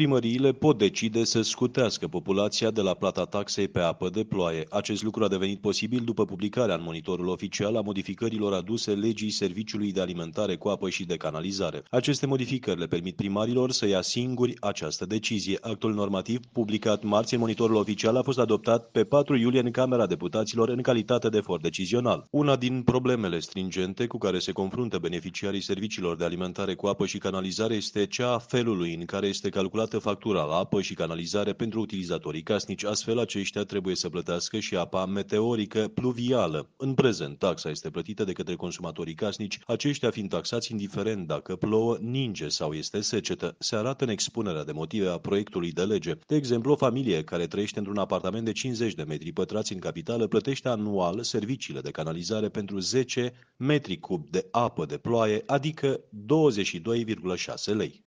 primăriile pot decide să scutească populația de la plata taxei pe apă de ploaie. Acest lucru a devenit posibil după publicarea în monitorul oficial a modificărilor aduse legii Serviciului de Alimentare cu apă și de canalizare. Aceste modificări le permit primarilor să ia singuri această decizie. Actul normativ publicat marți în monitorul oficial a fost adoptat pe 4 iulie în Camera Deputaților în calitate de for decizional. Una din problemele stringente cu care se confruntă beneficiarii serviciilor de alimentare cu apă și canalizare este cea a felului în care este calculată factura la apă și canalizare pentru utilizatorii casnici. Astfel, aceștia trebuie să plătească și apa meteorică pluvială. În prezent, taxa este plătită de către consumatorii casnici, aceștia fiind taxați indiferent dacă plouă, ninge sau este secetă. Se arată în expunerea de motive a proiectului de lege. De exemplu, o familie care trăiește într-un apartament de 50 de metri pătrați în capitală plătește anual serviciile de canalizare pentru 10 metri cub de apă de ploaie, adică 22,6 lei.